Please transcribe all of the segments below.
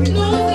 We love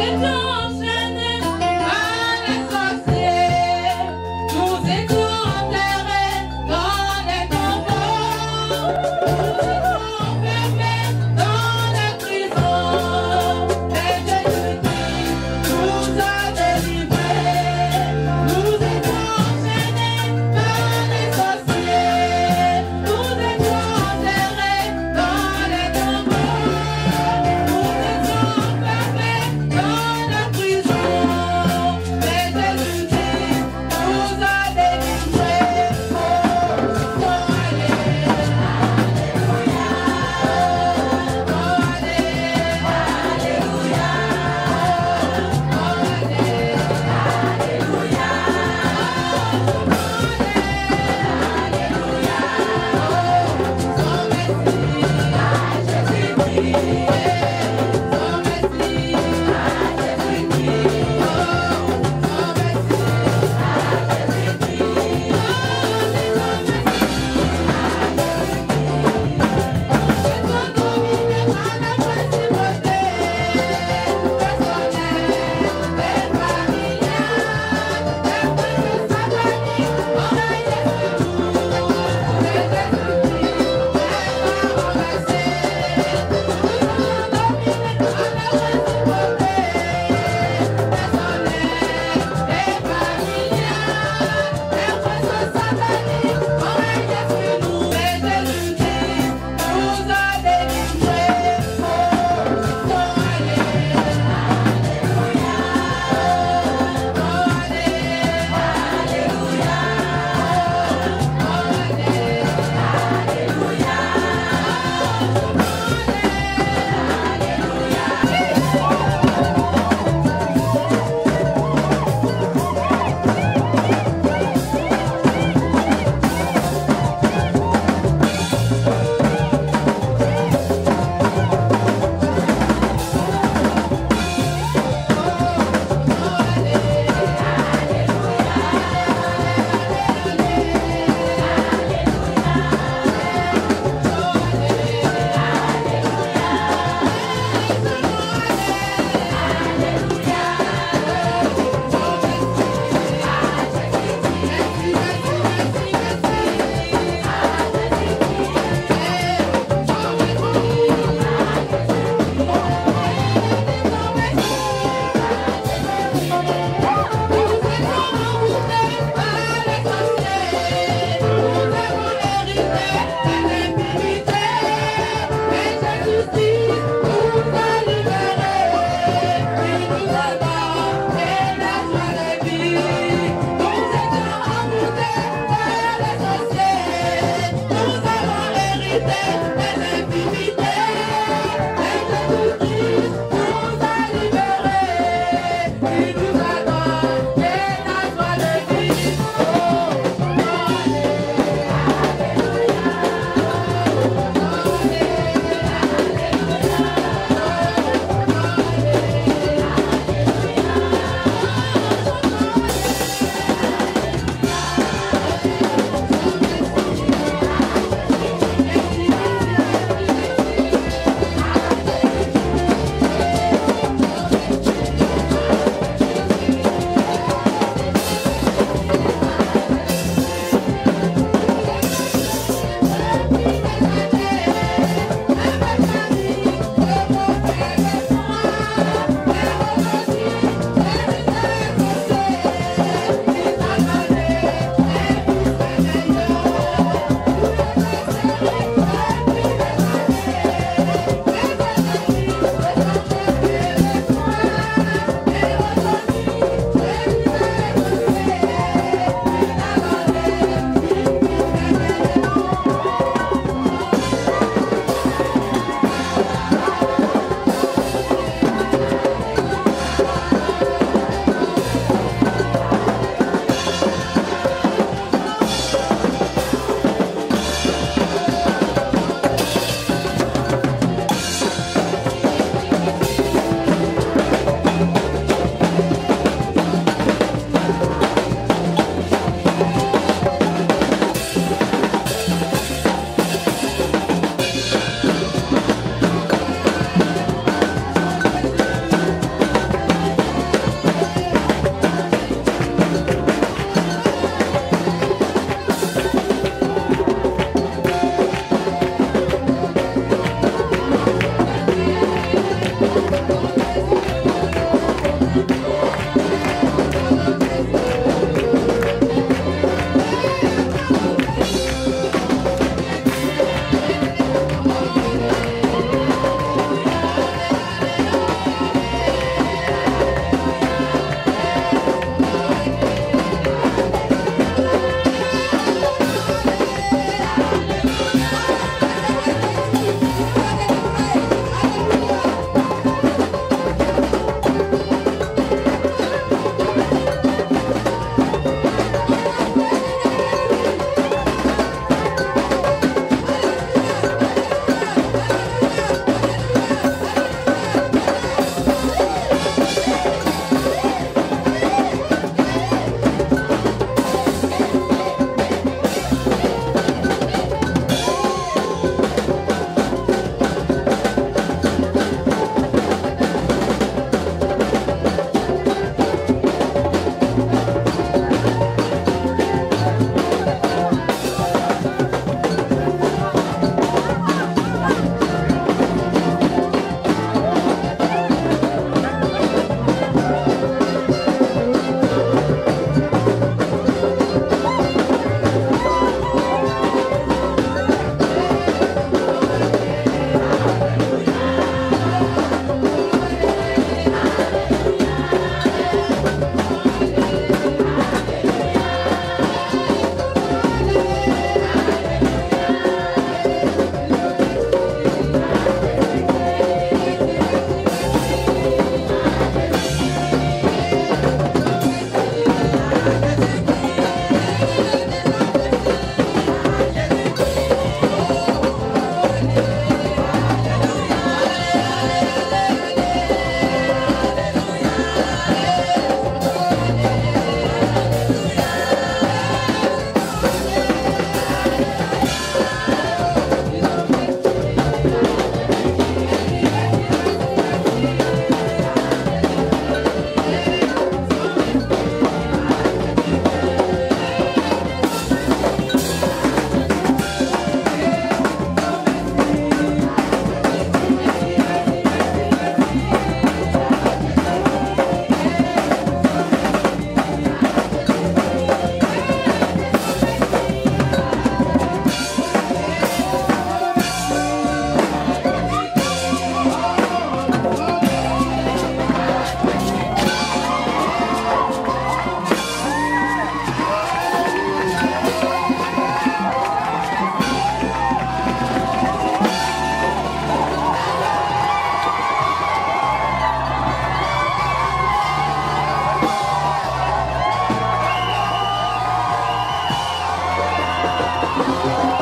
Música